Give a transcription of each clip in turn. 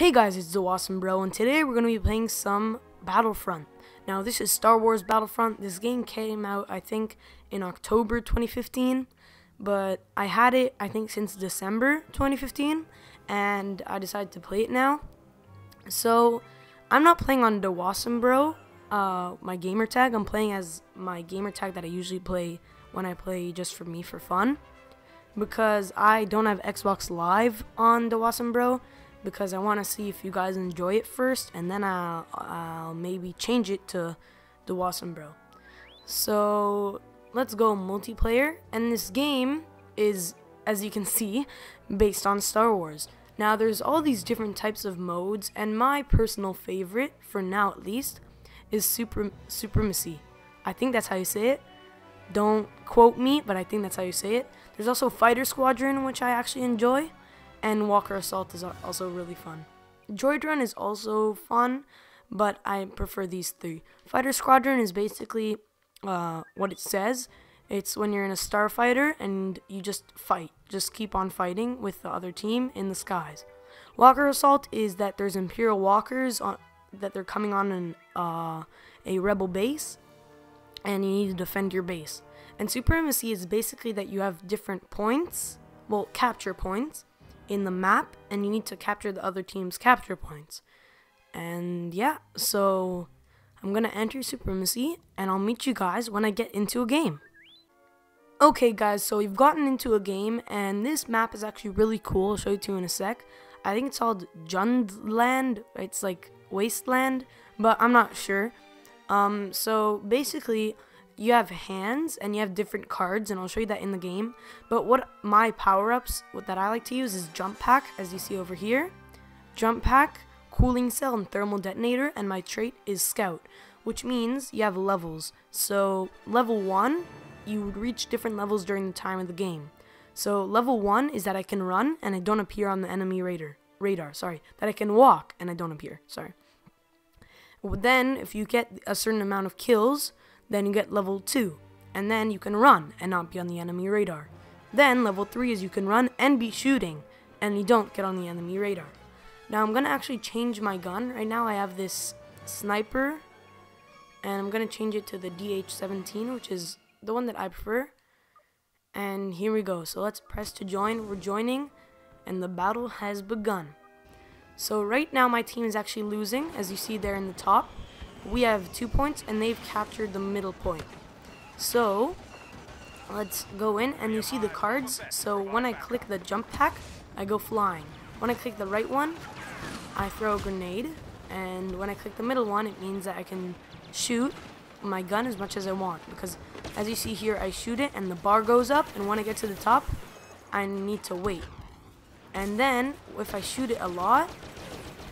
Hey guys, it's the Awesome Bro, and today we're going to be playing some Battlefront. Now, this is Star Wars Battlefront. This game came out, I think, in October 2015, but I had it, I think, since December 2015, and I decided to play it now. So, I'm not playing on the Awesome Bro, uh, my gamer tag. I'm playing as my gamer tag that I usually play when I play just for me for fun. Because I don't have Xbox Live on the Awesome Bro, because I want to see if you guys enjoy it first, and then I'll, I'll maybe change it to the Awesome Bro. So let's go multiplayer, and this game is, as you can see, based on Star Wars. Now there's all these different types of modes, and my personal favorite, for now at least, is Super Supremacy. I think that's how you say it. Don't quote me, but I think that's how you say it. There's also Fighter Squadron, which I actually enjoy and Walker Assault is also really fun. Droid Run is also fun, but I prefer these three. Fighter Squadron is basically uh, what it says. It's when you're in a starfighter and you just fight, just keep on fighting with the other team in the skies. Walker Assault is that there's Imperial Walkers on, that they're coming on an, uh, a rebel base, and you need to defend your base. And Supremacy is basically that you have different points, well, capture points, in the map and you need to capture the other team's capture points. And yeah, so I'm gonna enter Supremacy and I'll meet you guys when I get into a game. Okay guys, so we've gotten into a game and this map is actually really cool. I'll show it to you in a sec. I think it's called Jundland. It's like Wasteland, but I'm not sure. Um, so basically, you have hands and you have different cards and I'll show you that in the game. But what my power-ups what that I like to use is Jump Pack as you see over here. Jump Pack, Cooling Cell, and Thermal Detonator and my trait is Scout which means you have levels. So level 1, you would reach different levels during the time of the game. So level 1 is that I can run and I don't appear on the enemy radar. Radar, sorry. That I can walk and I don't appear, sorry. Then, if you get a certain amount of kills, then you get level 2, and then you can run and not be on the enemy radar. Then level 3 is you can run and be shooting, and you don't get on the enemy radar. Now I'm going to actually change my gun. Right now I have this sniper, and I'm going to change it to the DH-17, which is the one that I prefer. And here we go. So let's press to join. We're joining, and the battle has begun. So right now my team is actually losing, as you see there in the top we have two points and they've captured the middle point. So let's go in and you see the cards. So when I click the jump pack, I go flying. When I click the right one, I throw a grenade. And when I click the middle one, it means that I can shoot my gun as much as I want. Because as you see here, I shoot it and the bar goes up. And when I get to the top, I need to wait. And then if I shoot it a lot,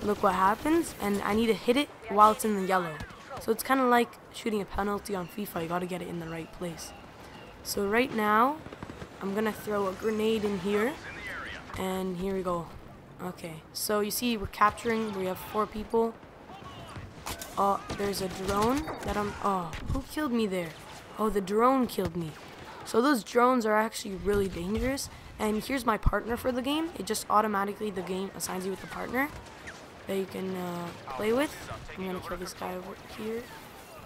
look what happens, and I need to hit it while it's in the yellow. So it's kind of like shooting a penalty on FIFA, you gotta get it in the right place. So right now, I'm gonna throw a grenade in here, and here we go. Okay, so you see we're capturing, we have four people. Oh, there's a drone that I'm, oh, who killed me there? Oh, the drone killed me. So those drones are actually really dangerous, and here's my partner for the game. It just automatically, the game assigns you with a partner that you can uh, play with. I'm gonna kill this guy over here.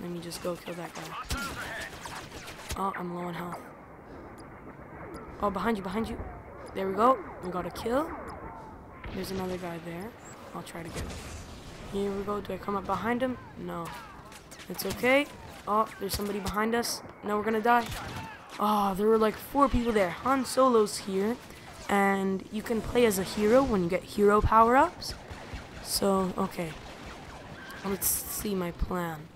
Let me just go kill that guy. Oh, I'm low on health. Oh, behind you, behind you. There we go. We got a kill. There's another guy there. I'll try to get him. Here we go. Do I come up behind him? No. It's okay. Oh, there's somebody behind us. Now we're gonna die. Oh, there were like four people there. Han Solo's here. And you can play as a hero when you get hero power-ups. So, okay. Let's see my plan.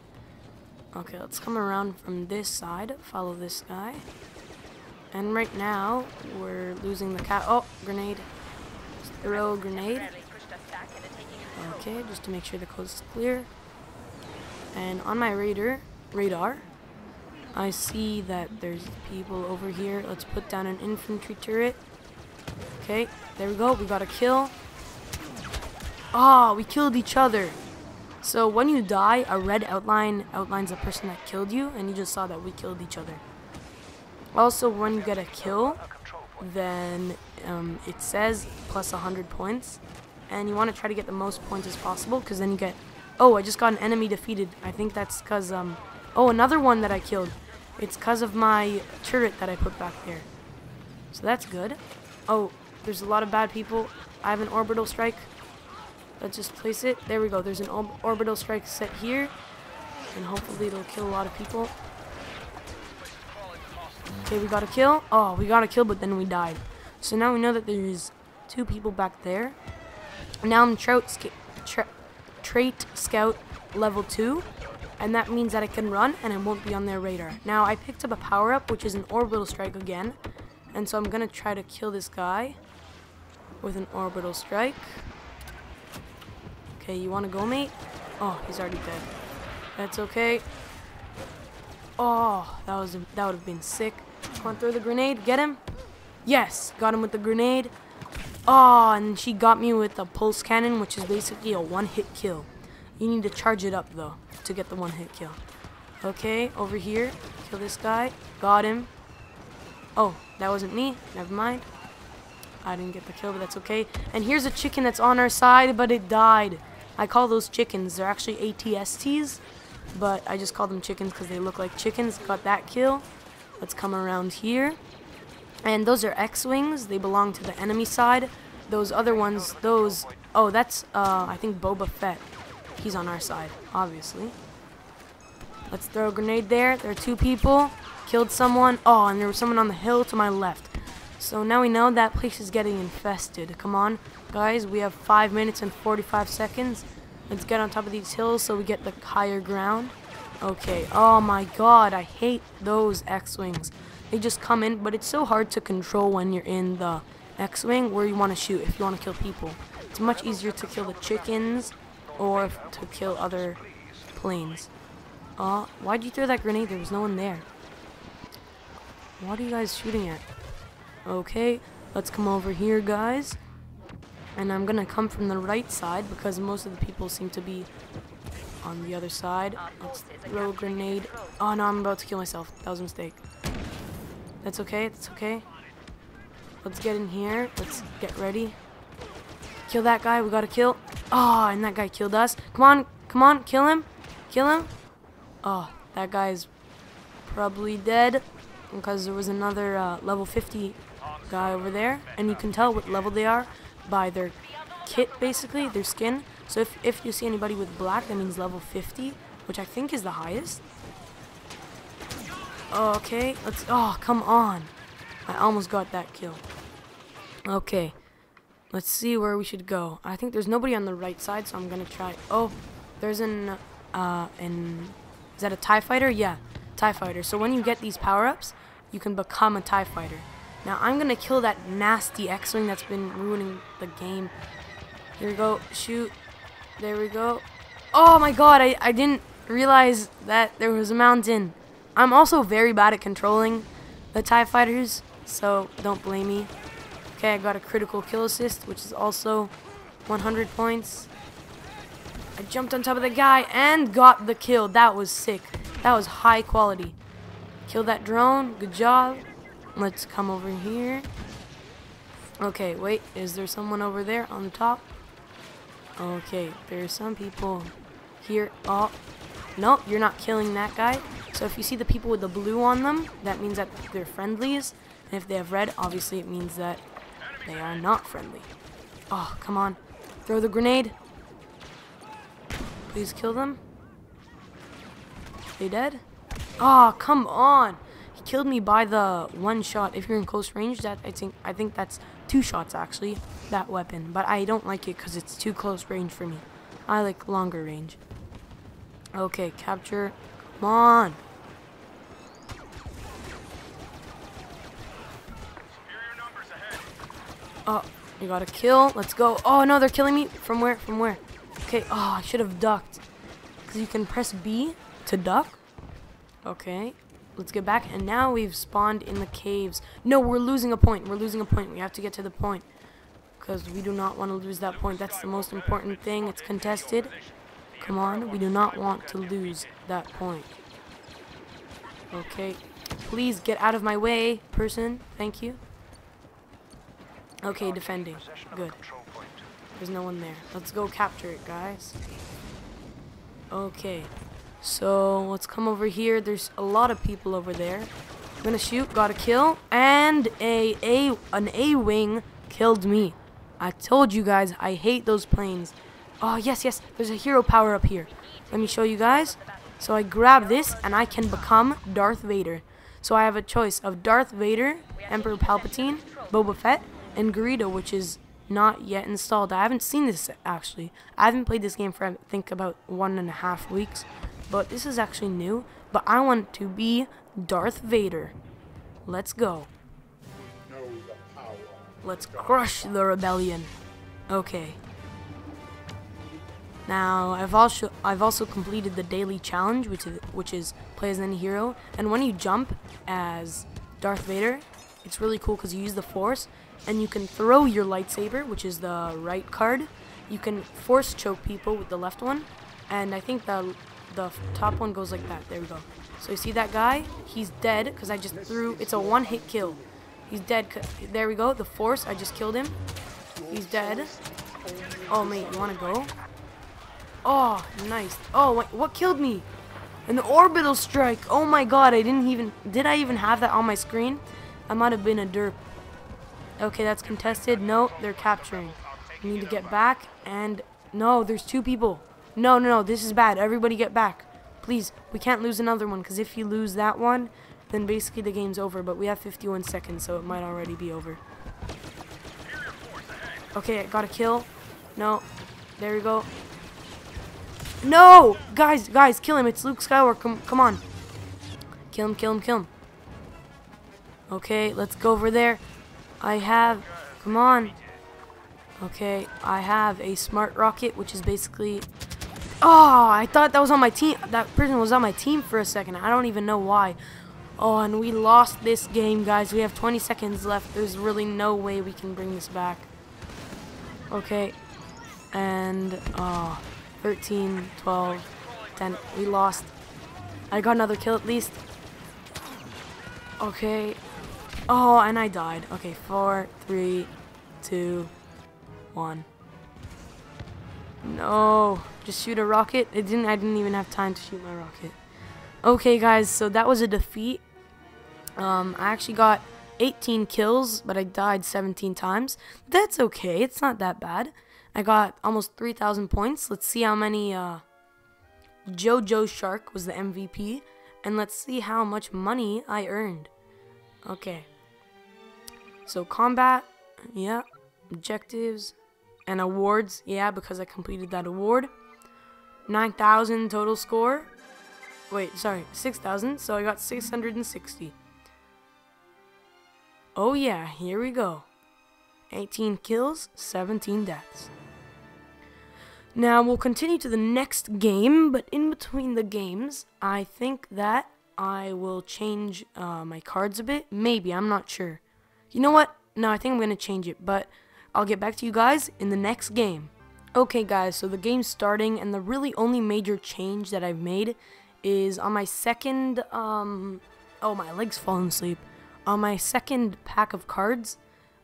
Okay, let's come around from this side, follow this guy. And right now, we're losing the cat. Oh, grenade. Throw grenade. Okay, just to make sure the coast is clear. And on my radar, radar, I see that there's people over here. Let's put down an infantry turret. Okay, there we go. We got a kill. Ah, oh, we killed each other. So when you die, a red outline outlines the person that killed you, and you just saw that we killed each other. Also, when you get a kill, then um, it says plus 100 points. and you want to try to get the most points as possible, because then you get... Oh, I just got an enemy defeated. I think that's because, um... Oh, another one that I killed. It's because of my turret that I put back there. So that's good. Oh, there's a lot of bad people. I have an orbital strike. Let's just place it. There we go. There's an orbital strike set here. And hopefully it'll kill a lot of people. Okay, we got a kill. Oh, we got a kill, but then we died. So now we know that there's two people back there. Now I'm trout tra trait scout level 2. And that means that I can run and I won't be on their radar. Now I picked up a power up, which is an orbital strike again. And so I'm going to try to kill this guy with an orbital strike. Okay, you want to go, mate? Oh, he's already dead. That's okay. Oh, that was that would have been sick. Come on, throw the grenade. Get him. Yes, got him with the grenade. Oh, and she got me with a pulse cannon, which is basically a one-hit kill. You need to charge it up, though, to get the one-hit kill. Okay, over here. Kill this guy. Got him. Oh, that wasn't me. Never mind. I didn't get the kill, but that's okay. And here's a chicken that's on our side, but it died. I call those chickens. They're actually ATSTs, but I just call them chickens because they look like chickens. Got that kill. Let's come around here. And those are X-Wings. They belong to the enemy side. Those other ones, those... Oh, that's, uh, I think Boba Fett. He's on our side, obviously. Let's throw a grenade there. There are two people. Killed someone. Oh, and there was someone on the hill to my left. So now we know that place is getting infested. Come on, guys. We have 5 minutes and 45 seconds. Let's get on top of these hills so we get the higher ground. Okay. Oh my god, I hate those X-Wings. They just come in, but it's so hard to control when you're in the X-Wing where you want to shoot if you want to kill people. It's much easier to kill the chickens or to kill other planes. Uh, why'd you throw that grenade? There was no one there. What are you guys shooting at? Okay, let's come over here, guys. And I'm gonna come from the right side because most of the people seem to be on the other side. Let's throw a grenade. Oh no, I'm about to kill myself. That was a mistake. That's okay, that's okay. Let's get in here. Let's get ready. Kill that guy. We got to kill. Oh, and that guy killed us. Come on, come on, kill him. Kill him. Oh, that guy's probably dead because there was another uh, level 50 guy over there. And you can tell what level they are by their kit, basically, their skin. So if, if you see anybody with black, that means level 50, which I think is the highest. Okay, let's... Oh, come on. I almost got that kill. Okay. Let's see where we should go. I think there's nobody on the right side, so I'm going to try... Oh, there's an... Uh, an... Is that a TIE fighter? Yeah, TIE fighter. So when you get these power-ups, you can become a TIE fighter. Now, I'm going to kill that nasty X-Wing that's been ruining the game. Here we go. Shoot. There we go. Oh my god, I, I didn't realize that there was a mountain. I'm also very bad at controlling the TIE fighters, so don't blame me. Okay, I got a critical kill assist, which is also 100 points. I jumped on top of the guy and got the kill. That was sick. That was high quality. Kill that drone. Good job. Let's come over here. Okay, wait. Is there someone over there on the top? Okay, there's some people here. Oh, no, you're not killing that guy. So if you see the people with the blue on them, that means that they're friendlies. And if they have red, obviously it means that they are not friendly. Oh, come on. Throw the grenade. Please kill them. They dead? Oh, come on. Killed me by the one shot. If you're in close range, that I think I think that's two shots actually, that weapon. But I don't like it because it's too close range for me. I like longer range. Okay, capture. Come on. Oh, you got a kill. Let's go. Oh, no, they're killing me. From where? From where? Okay. Oh, I should have ducked. Because you can press B to duck. Okay. Let's get back. And now we've spawned in the caves. No, we're losing a point. We're losing a point. We have to get to the point. Because we do not want to lose that point. That's the most important thing. It's contested. Come on. We do not want to lose that point. Okay. Please get out of my way, person. Thank you. Okay, defending. Good. There's no one there. Let's go capture it, guys. Okay. So, let's come over here. There's a lot of people over there. I'm gonna shoot, got a kill, and a, a an A-wing killed me. I told you guys, I hate those planes. Oh, yes, yes, there's a hero power up here. Let me show you guys. So I grab this, and I can become Darth Vader. So I have a choice of Darth Vader, Emperor Palpatine, Boba Fett, and Greedo, which is not yet installed. I haven't seen this, actually. I haven't played this game for, I think, about one and a half weeks. But this is actually new. But I want to be Darth Vader. Let's go. Let's crush the rebellion. Okay. Now I've also I've also completed the daily challenge, which is which is play as any hero. And when you jump as Darth Vader, it's really cool because you use the Force, and you can throw your lightsaber, which is the right card. You can force choke people with the left one, and I think the the top one goes like that. There we go. So you see that guy? He's dead because I just threw. It's a one-hit kill. He's dead. There we go. The Force. I just killed him. He's dead. Oh, mate, you want to go? Oh, nice. Oh, wait, what killed me? An orbital strike. Oh my god, I didn't even... Did I even have that on my screen? I might have been a derp. Okay, that's contested. No, they're capturing. We need to get back. And... No, there's two people. No, no, no. This is bad. Everybody get back. Please, we can't lose another one. Because if you lose that one, then basically the game's over. But we have 51 seconds, so it might already be over. Okay, I got a kill. No. There we go. No! Guys, guys, kill him. It's Luke Skywalker. Come, come on. Kill him, kill him, kill him. Okay, let's go over there. I have... Come on. Okay, I have a smart rocket, which is basically... Oh, I thought that was on my team. That person was on my team for a second. I don't even know why. Oh, and we lost this game, guys. We have 20 seconds left. There's really no way we can bring this back. Okay. And, oh, 13, 12, 10. We lost. I got another kill at least. Okay. Oh, and I died. Okay, four, three, two, one. No. Just shoot a rocket. It didn't I didn't even have time to shoot my rocket. Okay guys, so that was a defeat. Um I actually got 18 kills, but I died 17 times. That's okay. It's not that bad. I got almost 3,000 points. Let's see how many uh, Jojo Shark was the MVP. And let's see how much money I earned. Okay. So combat, yeah. Objectives and awards, yeah, because I completed that award. 9,000 total score. Wait, sorry, 6,000. So I got 660. Oh yeah, here we go. 18 kills, 17 deaths. Now we'll continue to the next game, but in between the games, I think that I will change uh, my cards a bit. Maybe, I'm not sure. You know what? No, I think I'm going to change it, but I'll get back to you guys in the next game. Okay guys, so the game's starting, and the really only major change that I've made is on my second, um, oh my leg's falling asleep. On my second pack of cards,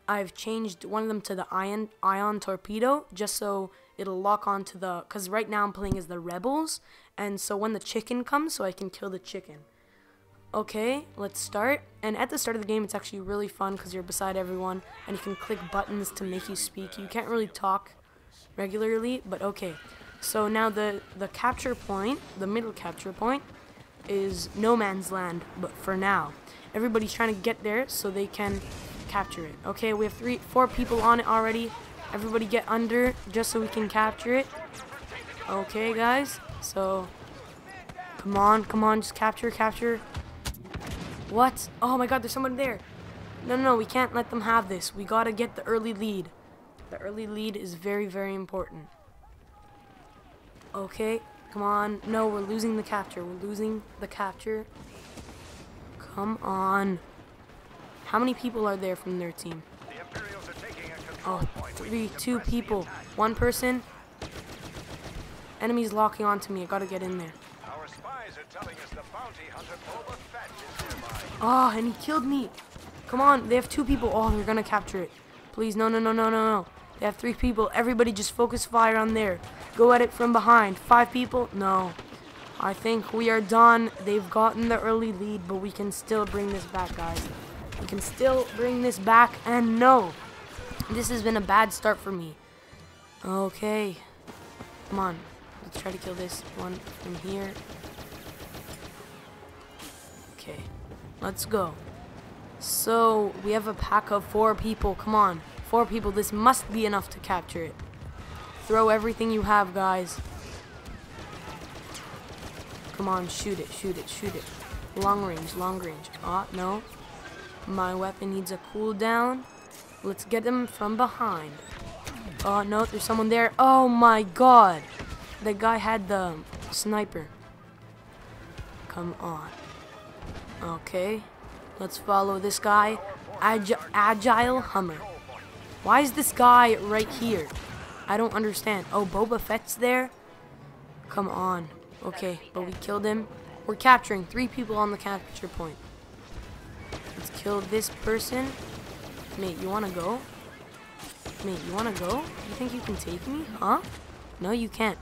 I've changed one of them to the ion ion torpedo just so it'll lock onto the because right now I'm playing as the rebels and so when the chicken comes so I can kill the chicken. Okay, let's start. And at the start of the game, it's actually really fun because you're beside everyone and you can click buttons to make you speak. You can't really talk regularly, but okay. So now the, the capture point, the middle capture point, is no man's land, but for now. Everybody's trying to get there so they can capture it. Okay, we have three, four people on it already. Everybody get under just so we can capture it. Okay, guys. So, come on, come on, just capture, capture. What? Oh my god, there's someone there. No, no, no, we can't let them have this. We gotta get the early lead. The early lead is very, very important. Okay, come on. No, we're losing the capture. We're losing the capture. Come on. How many people are there from their team? Oh, three, two people. One person. Enemies locking onto me. I gotta get in there. Oh, and he killed me. Come on, they have two people. Oh, they're gonna capture it. Please, no, no, no, no, no, no. They have three people. Everybody just focus fire on there. Go at it from behind. Five people? No. I think we are done. They've gotten the early lead, but we can still bring this back, guys. We can still bring this back. And no, this has been a bad start for me. Okay. Come on. Let's try to kill this one from here. Okay. Let's go. So, we have a pack of four people. Come on. Four people. This must be enough to capture it. Throw everything you have, guys. Come on, shoot it, shoot it, shoot it. Long range, long range. Ah, oh, no. My weapon needs a cooldown. Let's get them from behind. Oh, no, there's someone there. Oh, my God. The guy had the sniper. Come on. Okay. Let's follow this guy. Agi Agile Hummer. Why is this guy right here? I don't understand. Oh, Boba Fett's there? Come on. Okay, but we killed him. We're capturing three people on the capture point. Let's kill this person. Mate, you wanna go? Mate, you wanna go? You think you can take me? Huh? No, you can't.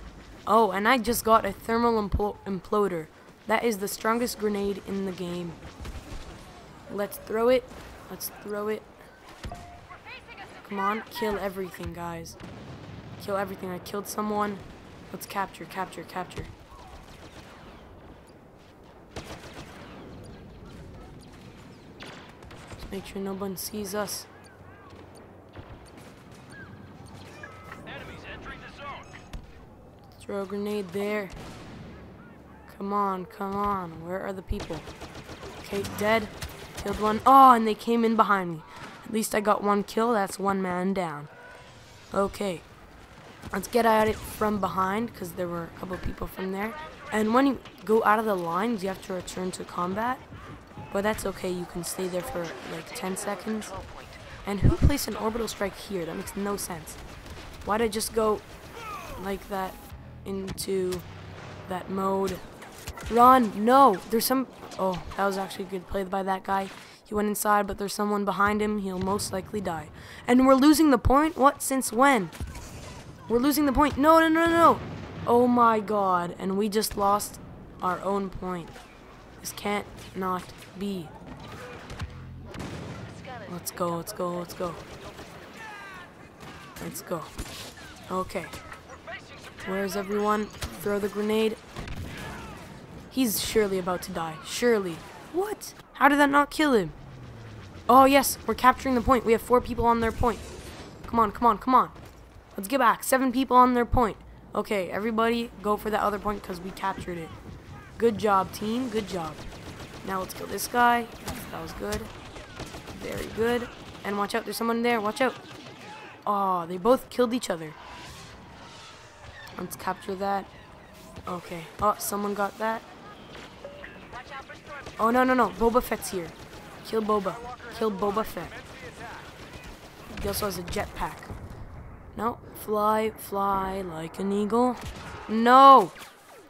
Oh, and I just got a thermal impl imploder. That is the strongest grenade in the game. Let's throw it. Let's throw it. Come on, kill everything, guys. Kill everything. I killed someone. Let's capture, capture, capture. Let's make sure no one sees us. Throw a grenade there. Come on, come on. Where are the people? Okay, dead. Killed one. Oh, and they came in behind me. At least I got one kill. That's one man down. Okay. Let's get at it from behind because there were a couple people from there. And when you go out of the lines, you have to return to combat. But that's okay. You can stay there for like 10 seconds. And who placed an orbital strike here? That makes no sense. Why'd I just go like that into that mode? Run! No! There's some... Oh, that was actually a good play by that guy. He went inside, but there's someone behind him. He'll most likely die. And we're losing the point? What? Since when? We're losing the point. No, no, no, no. Oh my god. And we just lost our own point. This can't not be. Let's go, let's go, let's go. Let's go. Okay. Where's everyone? Throw the grenade. He's surely about to die. Surely. What? How did that not kill him? Oh, yes. We're capturing the point. We have four people on their point. Come on, come on, come on. Let's get back. Seven people on their point. Okay, everybody go for that other point because we captured it. Good job, team. Good job. Now let's kill this guy. That was good. Very good. And watch out. There's someone there. Watch out. Oh, they both killed each other. Let's capture that. Okay. Oh, someone got that. Oh, no, no, no. Boba Fett's here. Kill Boba. Kill Boba Fett. He also has a jetpack. No. Fly, fly like an eagle. No!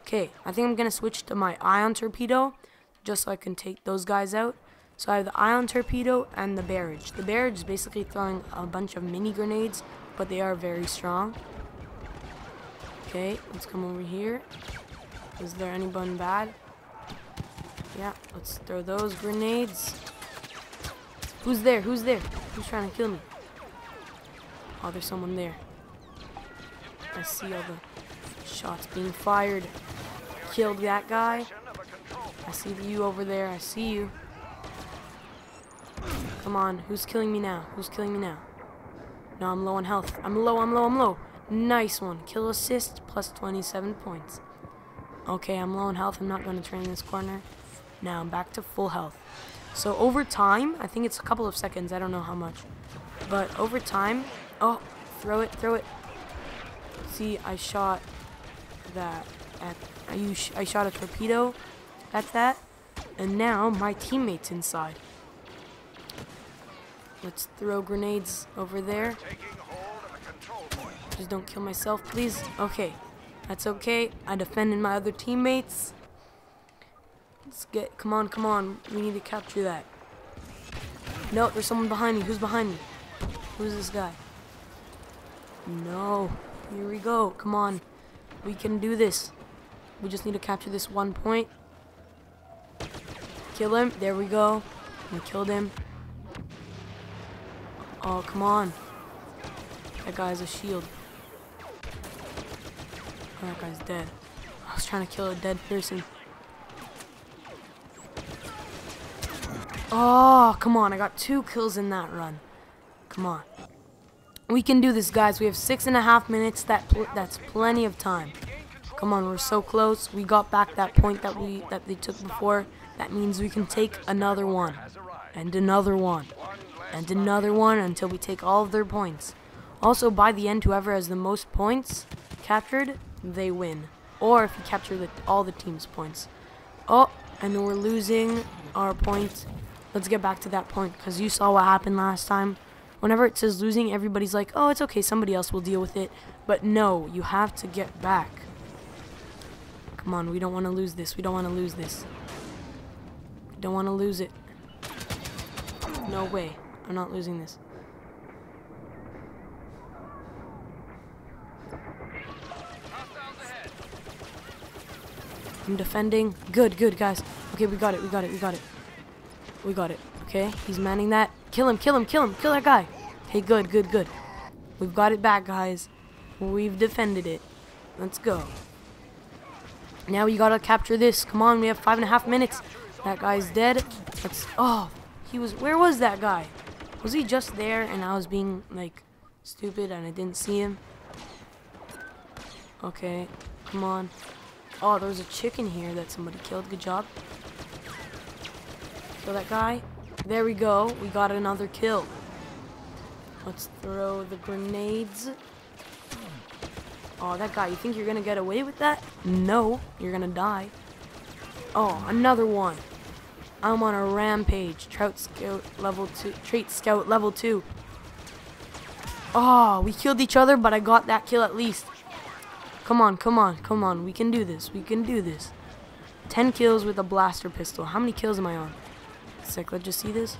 Okay, I think I'm going to switch to my ion torpedo just so I can take those guys out. So I have the ion torpedo and the barrage. The barrage is basically throwing a bunch of mini grenades, but they are very strong. Okay, let's come over here. Is there anyone bad? Yeah, let's throw those grenades. Who's there? Who's there? Who's trying to kill me? Oh, there's someone there. I see all the shots being fired. Killed that guy. I see you over there. I see you. Come on. Who's killing me now? Who's killing me now? No, I'm low on health. I'm low, I'm low, I'm low. Nice one. Kill assist plus 27 points. Okay, I'm low on health. I'm not going to train this corner. Now I'm back to full health. So over time, I think it's a couple of seconds, I don't know how much. But over time, oh, throw it, throw it. See, I shot that at, I, I shot a torpedo at that, and now my teammate's inside. Let's throw grenades over there. Just don't kill myself, please. Okay, that's okay. I defended my other teammates. Let's get, come on, come on. We need to capture that. No, there's someone behind me. Who's behind me? Who's this guy? No. Here we go. Come on. We can do this. We just need to capture this one point. Kill him. There we go. We killed him. Oh, come on. That guy's a shield. Oh, that guy's dead. I was trying to kill a dead person. Oh, come on. I got two kills in that run. Come on. We can do this, guys. We have six and a half minutes. That pl That's plenty of time. Come on, we're so close. We got back that point that we that they took before. That means we can take another one. And another one. And another one until we take all of their points. Also, by the end, whoever has the most points captured, they win. Or if you capture the, all the team's points. Oh, and we're losing our point. Let's get back to that point, because you saw what happened last time. Whenever it says losing, everybody's like, oh, it's okay, somebody else will deal with it. But no, you have to get back. Come on, we don't want to lose this. We don't want to lose this. Don't want to lose it. No way. I'm not losing this. I'm defending. Good, good, guys. Okay, we got it, we got it, we got it. We got it. Okay, he's manning that. Kill him, kill him, kill him, kill that guy. Hey, good, good, good. We've got it back, guys. We've defended it. Let's go. Now we gotta capture this. Come on, we have five and a half minutes. That guy's dead. Let's. Oh, he was. Where was that guy? Was he just there and I was being like stupid and I didn't see him? Okay, come on. Oh, there was a chicken here that somebody killed. Good job. Kill that guy. There we go. We got another kill. Let's throw the grenades. Oh, that guy. You think you're going to get away with that? No. You're going to die. Oh, another one. I'm on a rampage. Trout Scout level 2. Trait Scout level 2. Oh, we killed each other, but I got that kill at least. Come on, come on, come on. We can do this. We can do this. 10 kills with a blaster pistol. How many kills am I on? Sick, let's just see this.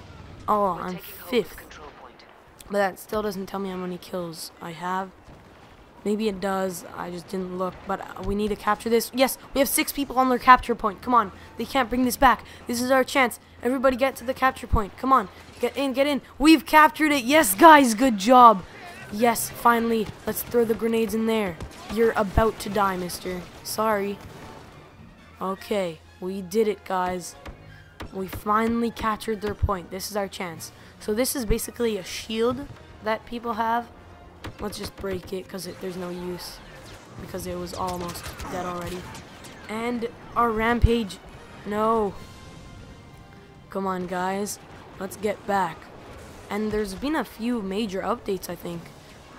Oh, I'm fifth. But that still doesn't tell me how many kills I have. Maybe it does. I just didn't look. But uh, we need to capture this. Yes, we have six people on their capture point. Come on. They can't bring this back. This is our chance. Everybody get to the capture point. Come on. Get in, get in. We've captured it. Yes, guys. Good job. Yes, finally. Let's throw the grenades in there. You're about to die, mister. Sorry. Okay, we did it, guys. We finally captured their point. This is our chance. So this is basically a shield that people have. Let's just break it because there's no use. Because it was almost dead already. And our rampage. No. Come on, guys. Let's get back. And there's been a few major updates, I think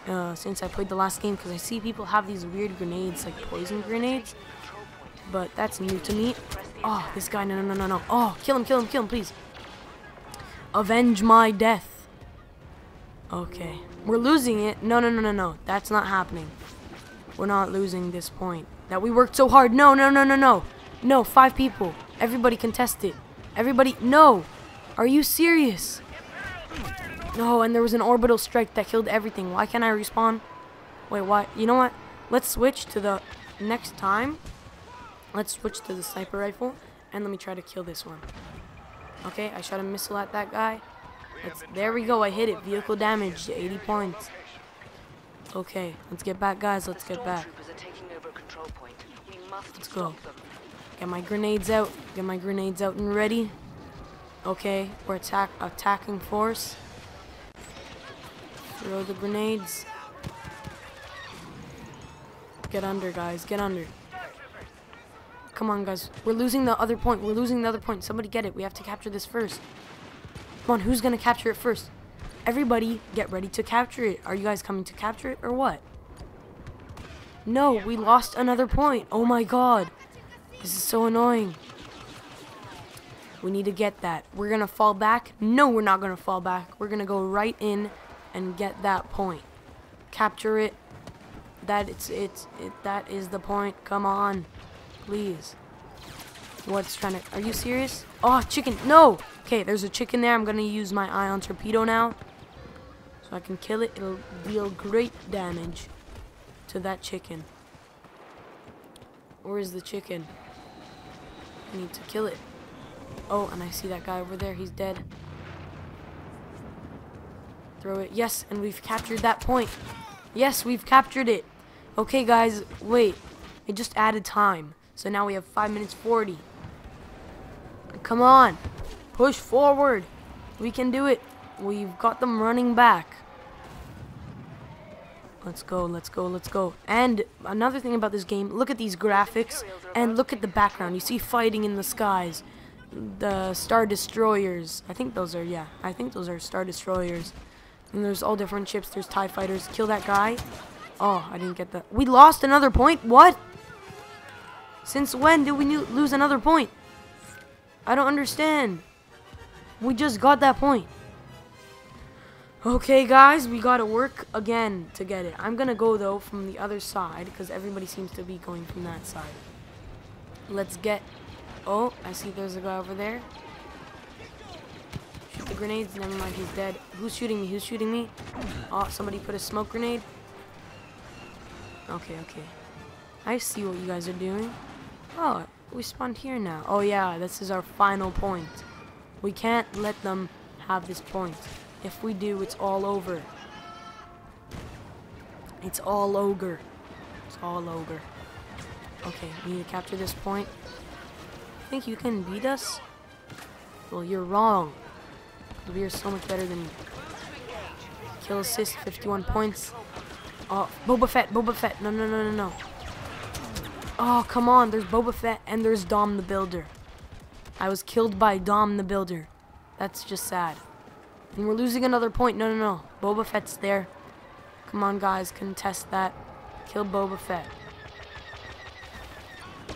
uh, since I played the last game because I see people have these weird grenades, like poison grenades. But that's new to me. Oh, this guy, no, no, no, no, no. Oh, kill him, kill him, kill him, please. Avenge my death. Okay. We're losing it. No, no, no, no, no. That's not happening. We're not losing this point. That we worked so hard. No, no, no, no, no. No, five people. Everybody contest it. Everybody, no. Are you serious? No, and there was an orbital strike that killed everything. Why can't I respawn? Wait, why? You know what? Let's switch to the next time. Let's switch to the sniper rifle, and let me try to kill this one. Okay, I shot a missile at that guy. Let's, there we go, I hit it. Vehicle damage, 80 points. Okay, let's get back, guys. Let's get back. Let's go. Get my grenades out. Get my grenades out and ready. Okay, we're attack attacking force. Throw the grenades. Get under, guys. Get under. Come on, guys. We're losing the other point. We're losing the other point. Somebody get it. We have to capture this first. Come on, who's going to capture it first? Everybody, get ready to capture it. Are you guys coming to capture it or what? No, we lost another point. Oh my god. This is so annoying. We need to get that. We're going to fall back. No, we're not going to fall back. We're going to go right in and get that point. Capture it. That it's it's it, that is the point. Come on, please. What's trying to? Are you serious? Oh, chicken! No. Okay, there's a chicken there. I'm gonna use my ion torpedo now. So I can kill it. It'll deal great damage to that chicken. Where is the chicken? I need to kill it. Oh, and I see that guy over there. He's dead. Throw it. Yes, and we've captured that point. Yes, we've captured it. Okay, guys, wait. It just added time. So now we have 5 minutes 40. Come on. Push forward. We can do it. We've got them running back. Let's go, let's go, let's go. And another thing about this game, look at these graphics and look at the background. You see fighting in the skies. The Star Destroyers. I think those are, yeah, I think those are Star Destroyers. And there's all different ships. There's TIE fighters. Kill that guy. Oh, I didn't get that. We lost another point? What? Since when did we lose another point? I don't understand. We just got that point. Okay, guys, we gotta work again to get it. I'm gonna go, though, from the other side, because everybody seems to be going from that side. Let's get... Oh, I see there's a guy over there. Shoot the grenades. Never mind, he's dead. Who's shooting me? Who's shooting me? Oh, somebody put a smoke grenade. Okay, okay. I see what you guys are doing. Oh, we spawned here now. Oh, yeah, this is our final point. We can't let them have this point. If we do, it's all over. It's all ogre. It's all ogre. Okay, we need to capture this point. Think you can beat us? Well, you're wrong. We are so much better than you. Kill assist, 51 points. Oh, Boba Fett, Boba Fett. No, no, no, no, no. Oh, come on. There's Boba Fett and there's Dom the Builder. I was killed by Dom the Builder. That's just sad. And we're losing another point. No, no, no. Boba Fett's there. Come on, guys. Contest that. Kill Boba Fett.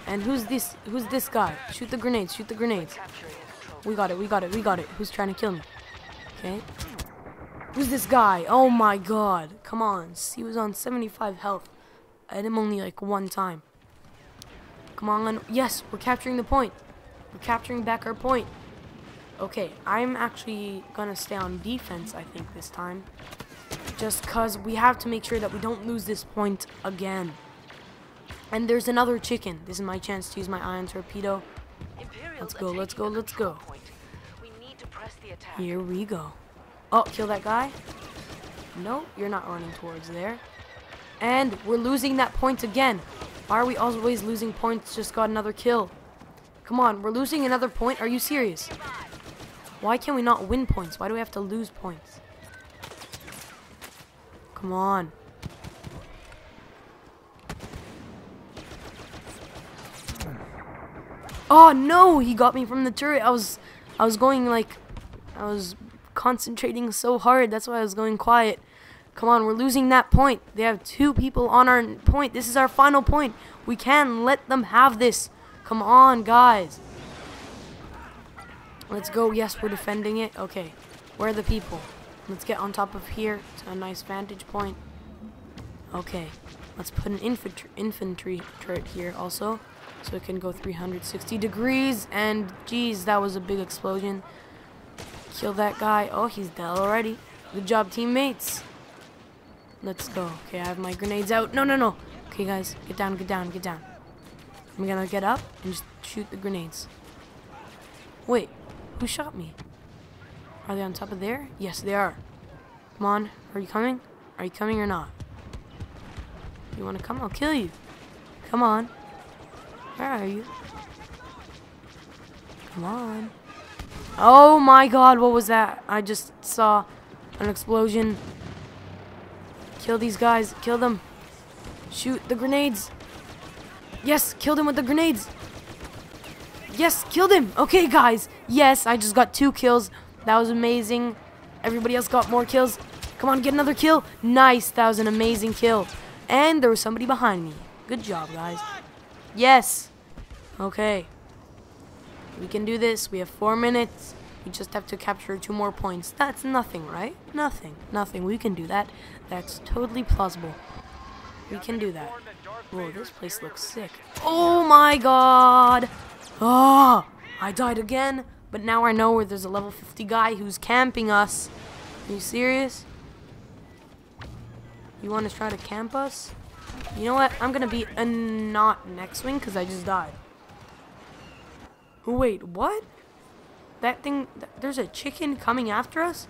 And who's this? Who's this guy? Shoot the grenades. Shoot the grenades. We got it. We got it. We got it. Who's trying to kill me? Okay. Who's this guy? Oh my god. Come on. He was on 75 health. I hit him only like one time. Come on. Yes, we're capturing the point. We're capturing back our point. Okay, I'm actually going to stay on defense, I think, this time. Just because we have to make sure that we don't lose this point again. And there's another chicken. This is my chance to use my ion torpedo. Let's go, let's go, let's go. Here we go. Oh, kill that guy. No, you're not running towards there. And we're losing that point again. Why are we always losing points? Just got another kill. Come on, we're losing another point. Are you serious? Why can we not win points? Why do we have to lose points? Come on. Oh no, he got me from the turret. I was I was going like I was concentrating so hard. That's why I was going quiet. Come on, we're losing that point. They have two people on our point. This is our final point. We can let them have this. Come on, guys. Let's go. Yes, we're defending it. Okay. Where are the people? Let's get on top of here to a nice vantage point. Okay. Let's put an infantry, infantry turret here also. So it can go 360 degrees. And, geez, that was a big explosion. Kill that guy. Oh, he's dead already. Good job, teammates. Let's go. Okay, I have my grenades out. No, no, no. Okay, guys. Get down, get down, get down. I'm gonna get up and just shoot the grenades. Wait. Who shot me? Are they on top of there? Yes, they are. Come on. Are you coming? Are you coming or not? You want to come? I'll kill you. Come on. Where are you? Come on. Oh my god, what was that? I just saw an explosion. Kill these guys. Kill them. Shoot the grenades. Yes, killed him with the grenades. Yes, killed him. Okay, guys. Yes, I just got two kills. That was amazing. Everybody else got more kills. Come on, get another kill. Nice. That was an amazing kill. And there was somebody behind me. Good job, guys. Yes. Okay. We can do this. We have four minutes. We just have to capture two more points. That's nothing, right? Nothing. Nothing. We can do that. That's totally plausible. We can do that. Whoa, this place looks sick. Oh my god! Oh, I died again, but now I know where there's a level 50 guy who's camping us. Are you serious? You want to try to camp us? You know what? I'm gonna be a not next wing because I just died. Wait, what? That thing, th there's a chicken coming after us?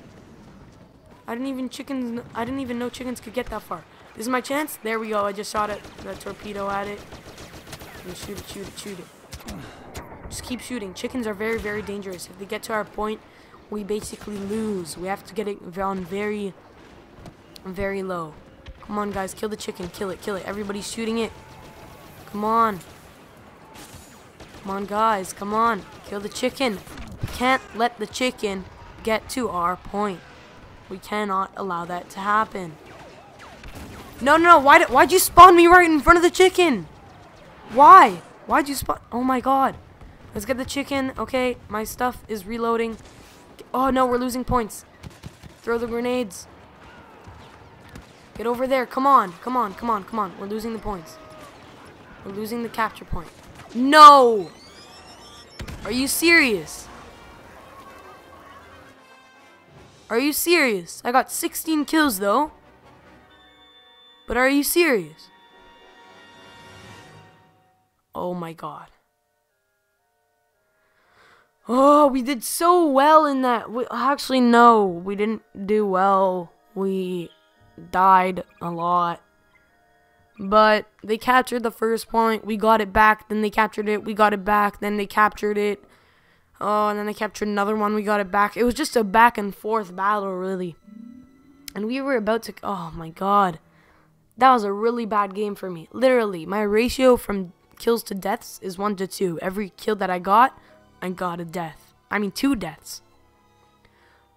I didn't even chickens, I didn't even know chickens could get that far. This is my chance. There we go. I just shot it, the torpedo at it. And shoot it, shoot it, shoot it. Just keep shooting. Chickens are very, very dangerous. If they get to our point, we basically lose. We have to get it down very, very low. Come on, guys. Kill the chicken. Kill it, kill it. Everybody's shooting it. Come on. Come on, guys. Come on. Kill the chicken. We can't let the chicken get to our point. We cannot allow that to happen. No, no, no. Why did, why'd you spawn me right in front of the chicken? Why? Why'd you spawn? Oh, my God. Let's get the chicken. Okay, my stuff is reloading. Oh, no, we're losing points. Throw the grenades. Get over there. Come on. Come on. Come on. Come on. We're losing the points. We're losing the capture point. No! Are you serious? Are you serious? I got 16 kills though. But are you serious? Oh my god. Oh, we did so well in that. We, actually, no, we didn't do well. We died a lot. But they captured the first point. We got it back. Then they captured it. We got it back. Then they captured it. Oh, and then they captured another one. We got it back. It was just a back and forth battle, really. And we were about to. Oh my god. That was a really bad game for me. Literally, my ratio from kills to deaths is 1 to 2. Every kill that I got, I got a death. I mean, two deaths.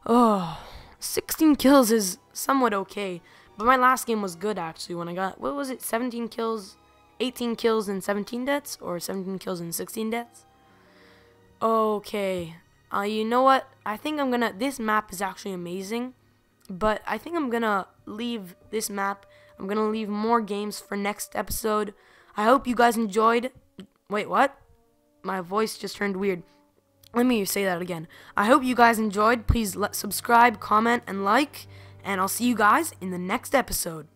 Oh, 16 kills is somewhat okay. But my last game was good actually when I got what was it? 17 kills, 18 kills and 17 deaths or 17 kills and 16 deaths? Okay. Uh you know what? I think I'm to this map is actually amazing, but I think I'm to leave this map. I'm to leave more games for next episode. I hope you guys enjoyed. Wait, what? My voice just turned weird. Let me say that again. I hope you guys enjoyed. Please subscribe, comment, and like and I'll see you guys in the next episode.